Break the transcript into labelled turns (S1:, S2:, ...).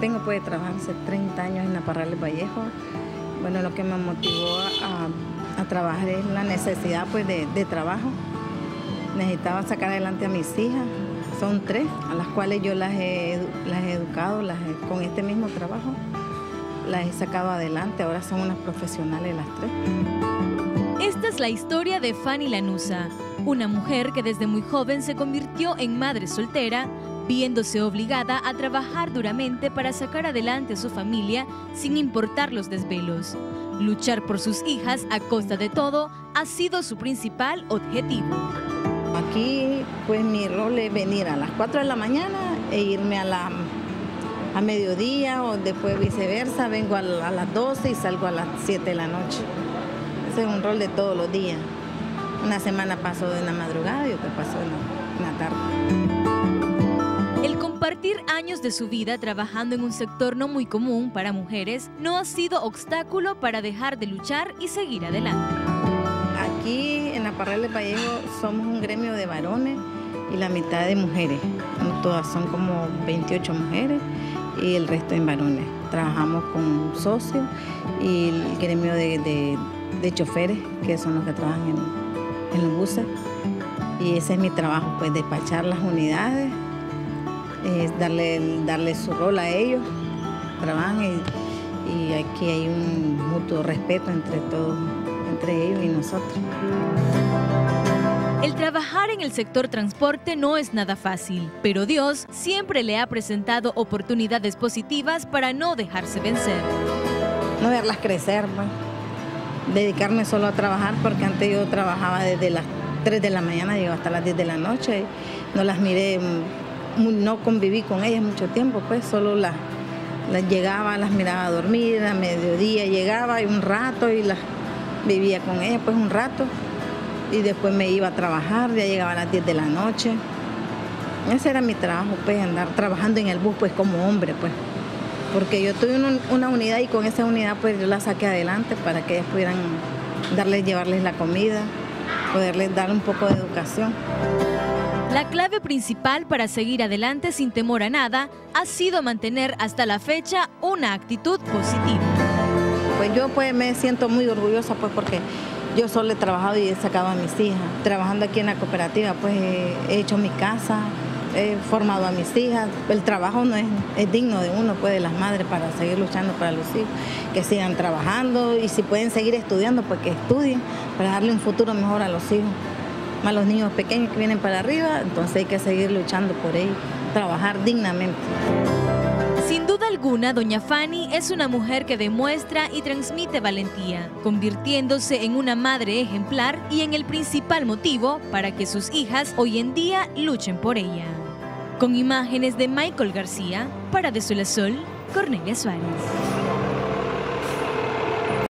S1: tengo pues de trabajar hace 30 años en Naparrales Vallejo. Bueno, lo que me motivó a, trabajar es la necesidad pues de, trabajo. Necesitaba sacar adelante a mis hijas, son tres, a las cuales yo las he, las he educado las con este mismo trabajo. Las he sacado adelante, ahora son unas profesionales las tres.
S2: Esta es la historia de Fanny Lanusa, una mujer que desde muy joven se convirtió en madre soltera, viéndose obligada a trabajar duramente para sacar adelante a su familia sin importar los desvelos. Luchar por sus hijas a costa de todo ha sido su principal objetivo.
S1: Aquí pues mi rol es venir a las 4 de la mañana e irme a la a mediodía o después viceversa, vengo a, las 12 y salgo a las 7 de la noche. Ese es un rol de todos los días. Una semana paso de la madrugada y otra paso en la, tarde.
S2: Compartir años de su vida trabajando en un sector no muy común para mujeres no ha sido obstáculo para dejar de luchar y seguir adelante.
S1: Aquí en la Parrilla de Vallejo somos un gremio de varones y la mitad de mujeres. Todas son como 28 mujeres y el resto en varones. Trabajamos con socios y el gremio de, choferes, que son los que trabajan en, en los buses y ese es mi trabajo, pues despachar las unidades, darle, darle su rol a ellos, trabajan y, y, aquí hay un mutuo respeto entre todos, entre ellos y nosotros.
S2: El trabajar en el sector transporte no es nada fácil, pero Dios siempre le ha presentado oportunidades positivas para no dejarse vencer.
S1: No verlas crecer, pues dedicarme solo a trabajar porque antes yo trabajaba desde las 3 de la mañana, llegaba hasta las 10 de la noche, no las miré, no conviví con ellas mucho tiempo, pues solo las, las llegaba, las miraba a dormir, a mediodía llegaba y un rato y las vivía con ellas pues un rato y después me iba a trabajar, ya llegaba a las 10 de la noche. Ese era mi trabajo, pues andar trabajando en el bus pues como hombre, pues porque yo tuve una unidad y con esa unidad pues yo la saqué adelante para que ellas pudieran darles, llevarles la comida, poderles dar un poco de educación.
S2: La clave principal para seguir adelante sin temor a nada ha sido mantener hasta la fecha una actitud positiva.
S1: Pues yo pues me siento muy orgullosa pues porque yo solo he trabajado y he sacado a mis hijas. Trabajando aquí en la cooperativa pues he hecho mi casa, he formado a mis hijas. El trabajo no es, digno de uno, pues de las madres, para seguir luchando para los hijos, que sigan trabajando y si pueden seguir estudiando, pues que estudien para darle un futuro mejor a los hijos. Más los niños pequeños que vienen para arriba, entonces hay que seguir luchando por ellos, trabajar dignamente.
S2: Sin duda alguna, doña Fanny es una mujer que demuestra y transmite valentía, convirtiéndose en una madre ejemplar y en el principal motivo para que sus hijas hoy en día luchen por ella. Con imágenes de Michael García, para De Sol Sol, Cornelia Suárez.